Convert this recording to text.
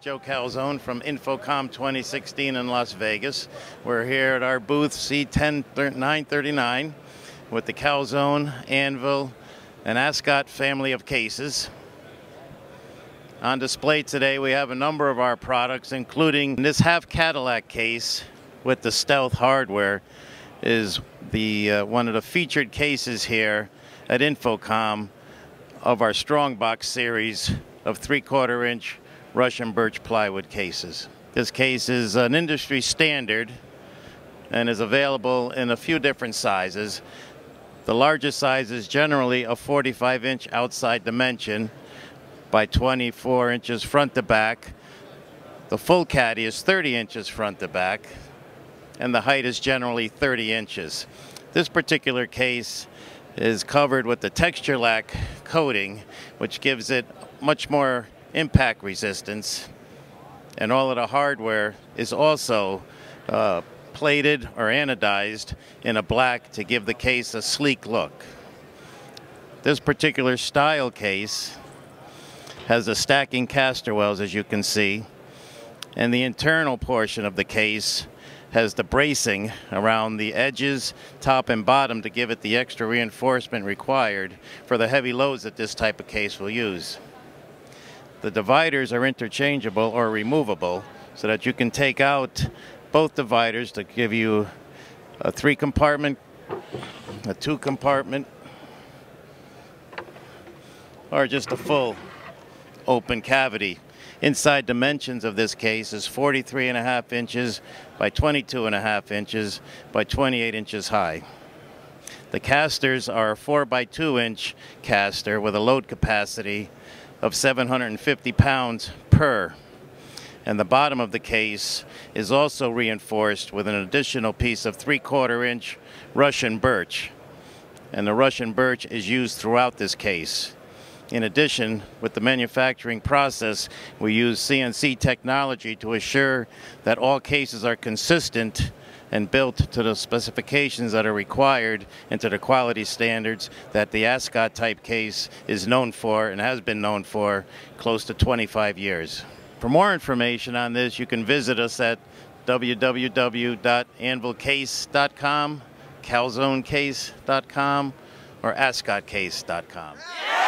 Joe Calzone from Infocom 2016 in Las Vegas. We're here at our booth C10939 with the Calzone, Anvil, and Ascot family of cases. On display today we have a number of our products including this half Cadillac case with the stealth hardware is the uh, one of the featured cases here at Infocom of our Strongbox series of three-quarter inch Russian birch plywood cases. This case is an industry standard and is available in a few different sizes. The largest size is generally a 45 inch outside dimension by 24 inches front to back. The full caddy is 30 inches front to back and the height is generally 30 inches. This particular case is covered with the Texture-Lac coating which gives it much more impact resistance and all of the hardware is also uh, plated or anodized in a black to give the case a sleek look. This particular style case has the stacking caster wells as you can see and the internal portion of the case has the bracing around the edges, top and bottom to give it the extra reinforcement required for the heavy loads that this type of case will use. The dividers are interchangeable or removable so that you can take out both dividers to give you a three compartment, a two compartment, or just a full open cavity. Inside dimensions of this case is 43 and a half inches by 22 and a half inches by 28 inches high. The casters are a 4 by 2 inch caster with a load capacity of 750 pounds per. And the bottom of the case is also reinforced with an additional piece of 3 quarter inch Russian birch. And the Russian birch is used throughout this case. In addition, with the manufacturing process, we use CNC technology to assure that all cases are consistent and built to the specifications that are required and to the quality standards that the Ascot type case is known for and has been known for close to 25 years. For more information on this, you can visit us at www.anvilcase.com, calzonecase.com, or ascotcase.com. Yeah!